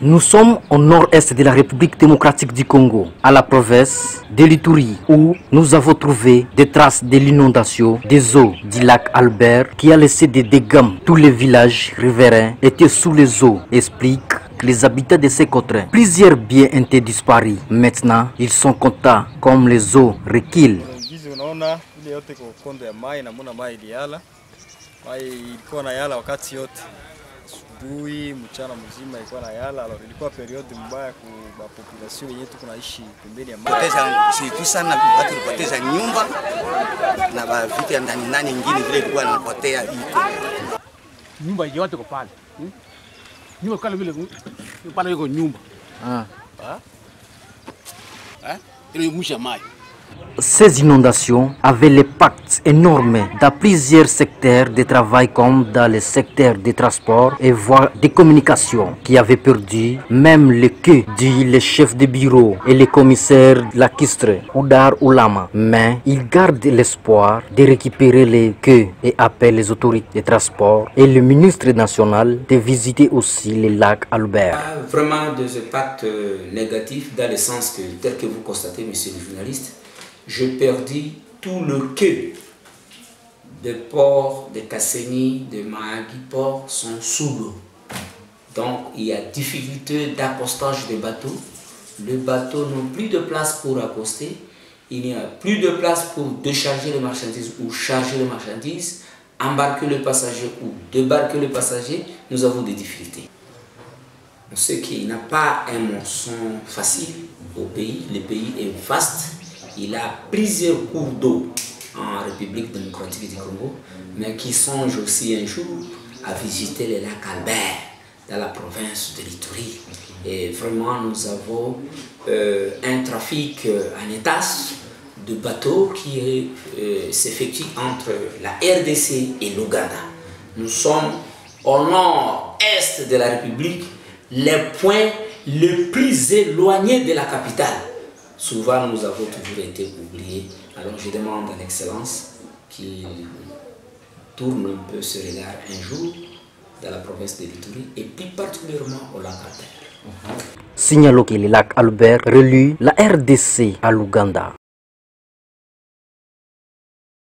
Nous sommes au nord-est de la République démocratique du Congo, à la province de l'Ituri, où nous avons trouvé des traces de l'inondation des eaux du lac Albert qui a laissé des dégâts. Tous les villages riverains étaient sous les eaux, explique les habitants de ces côtés. Plusieurs biens étaient disparus. Maintenant, ils sont contents comme les eaux reculent. asubuhi, mchana mzima ilikuwa na yala, alors ilikuwa period mbaya kwa population yenyewe tuko naishi pembeni ya maji. Poteza siku sana, watu poteza nyumba na ba vitu ndani ndani nyingine vile ilikuwa napotea vitu. Nyumba hiyo watu kopale Hmm? Nyumba kale vile pale yuko nyumba. Ah. Ah? Eh? Ile mwisha. Ces inondations avaient l'impact énorme dans plusieurs secteurs de travail comme dans le secteur des transports et voies de communication qui avaient perdu même le queue, dit le chef de bureau et le commissaire de la Kistre, Oudar Oulama. Mais il garde l'espoir de récupérer les queues et appelle les autorités de transport et le ministre national de visiter aussi le lac Albert. a vraiment des impacts euh, négatifs dans le sens tel que vous constatez, monsieur le journaliste, j'ai perdu tout le queue des ports de Kasseni, de Mahagi ports sont sous l'eau. Donc il y a difficulté d'accostage des bateaux. Les bateaux n'ont plus de place pour accoster. Il n'y a plus de place pour décharger les marchandises ou charger les marchandises, embarquer le passager ou débarquer le passager. Nous avons des difficultés. On sait qu'il n'a pas un mousson facile au pays. Le pays est vaste. Il a plusieurs cours d'eau en République démocratique du Congo, mais qui songe aussi un jour à visiter le lac Albert dans la province de l'Ituri. Et vraiment, nous avons euh, un trafic euh, en étage de bateaux qui euh, s'effectue entre la RDC et l'Ouganda. Nous sommes au nord-est de la République, les points les plus éloignés de la capitale. Souvent, nous avons toujours été oubliés. Alors, je demande à l'Excellence qu'il tourne un peu ce regard un jour dans la province de l'Ituri et plus particulièrement au lac Albert. Signalons que le lac Albert relie la RDC à l'Ouganda.